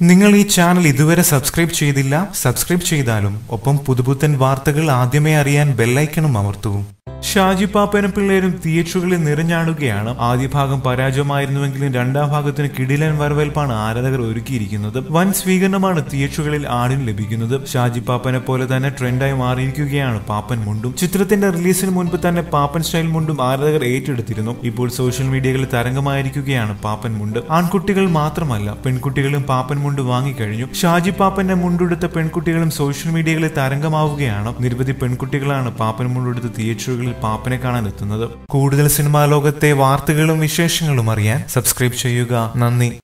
നിങ്ങൾ ഈ ചാനൽ ഇതുവരെ സബ്സ്ക്രൈബ് ചെയ്തില്ല സബ്സ്ക്രൈബ് ചെയ്താലും ഒപ്പം പുതുപുത്തൻ വാർത്തകൾ ആദ്യമേ അറിയാൻ ബെല്ലൈക്കണും അമർത്തൂ. ഷാജി പാപ്പനും പിള്ളേരും തിയേറ്ററുകളിൽ നിറഞ്ഞാടുകയാണ്. ആദ്യ ഭാഗം പരാജയമായിരുന്നുവെങ്കിലും രണ്ടാം ഭാഗത്തിന് കിടിലൻ വരവേൽപ്പാണ് ആരാധകർ ഒരുക്കിയിരിക്കുന്നത്. വൻ സ്വീകരണമാണ് തിയേറ്ററുകളിൽ ആടിന് ലഭിക്കുന്നത്. ഷാജി പാപ്പനെ പോലെ തന്നെ ട്രെൻഡായി മാറിയിരിക്കുകയാണ് പാപ്പൻ മുണ്ടും. ചിത്രത്തിന്റെ റിലീസിന് മുൻപ് തന്നെ പാപ്പൻ സ്റ്റൈൽ മുണ്ടും ആരാധകർ ഏറ്റെടുത്തിരുന്നു. ഇപ്പോൾ സോഷ്യൽ മീഡിയകളിൽ തരംഗമായിരിക്കുകയാണ് പാപ്പൻ മുണ്ട്. ആൺകുട്ടികൾ മാത്രമല്ല പെൺകുട്ടികളും പാപ്പൻ മുണ്ട് വാങ്ങിക്കഴിഞ്ഞു. ഷാജി പാപ്പന്റെ മുണ്ടെടുത്ത പെൺകുട്ടികളും സോഷ്യൽ മീഡിയകളിൽ തരംഗമാവുകയാണ്. നിരവധി പെൺകുട്ടികളാണ് പാപ്പൻ മുണ്ടെടുത്ത് തിയേറ്ററുകളിൽ പാപ്പനെ കാണാൻ എത്തുന്നത്. കൂടുതൽ സിനിമാ ലോകത്തെ വാർത്തകളും വിശേഷങ്ങളും അറിയാൻ സബ്സ്ക്രൈബ് ചെയ്യുക. നന്ദി.